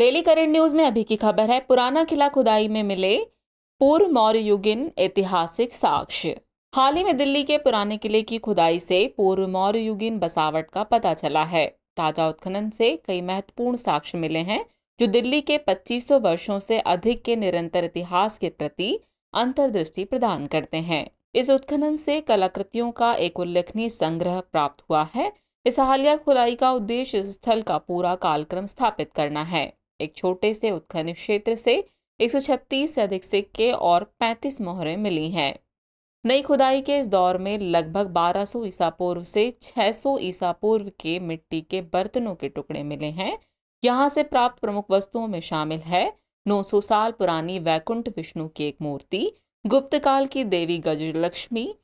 Daily current news में अभी की खबर है, पुराना किला खुदाई में मिले पूर्व मौर्य युगिन ऐतिहासिक साक्ष्य। हाल ही में दिल्ली के पुराने किले की खुदाई से पूर्व मौर्य युगिन बसावट का पता चला है। ताज़ा उत्खनन से कई महत्वपूर्ण साक्ष्य मिले हैं, जो दिल्ली के 2500 वर्षों से अधिक के निरंतर इतिहास के प्रति अंतर्दृष्टि प्रदान करते हैं। इस उत्खनन से कलाकृतियों का एक उल्लेखनीय संग्रह प्राप्त हुआ है। इस हालिया खुदाई का उद्देश्य स्थल का पूरा कालक्रम स्थापित करना है। एक छोटे से उत्खनन क्षेत्र से 136 से अधिक सिक्के और 35 मोहरें मिली हैं। नई खुदाई के इस दौर में लगभग 1200 ईसा पूर्व से 600 ईसा पूर्व के मिट्टी के बर्तनों के टुकड़े मिले हैं। यहाँ से प्राप्त प्रमुख वस्तुओं में शामिल है 900 साल पुरानी वैकुंठ विष्णु की एक मूर्ति, गुप्त काल की देवी गजलक्ष्मी,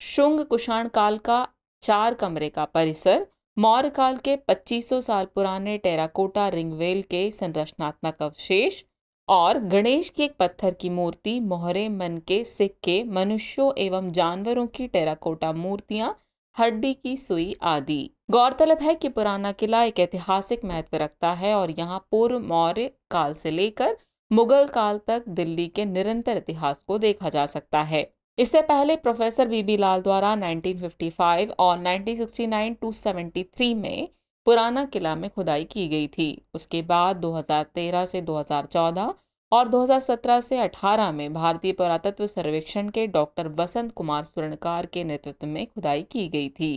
शुंग कुषाण काल का चार कमरे का परिसर मौर्य काल के 2500 साल पुराने टेराकोटा रिंगवेल के संरचनात्मक अवशेष और गणेश की एक पत्थर की मूर्ति मोहरे मन के सिक्के मनुष्यों एवं जानवरों की टेराकोटा मूर्तियाँ, हड्डी की सुई आदि। गौरतलब है कि पुराना किला एक ऐतिहासिक महत्व रखता है और यहाँ पूर्व मौर्य काल से लेकर मुगल काल तक दिल्ली के निरंतर इतिहास को देखा जा सकता है। इससे पहले प्रोफेसर बीबी लाल द्वारा 1955 और 1969 टू 73 में पुराना किला में खुदाई की गई थी। उसके बाद 2013 से 2014 और 2017 से 18 में भारतीय पुरातत्व सर्वेक्षण के डॉक्टर वसंत कुमार सुरणकार के नेतृत्व में खुदाई की गई थी।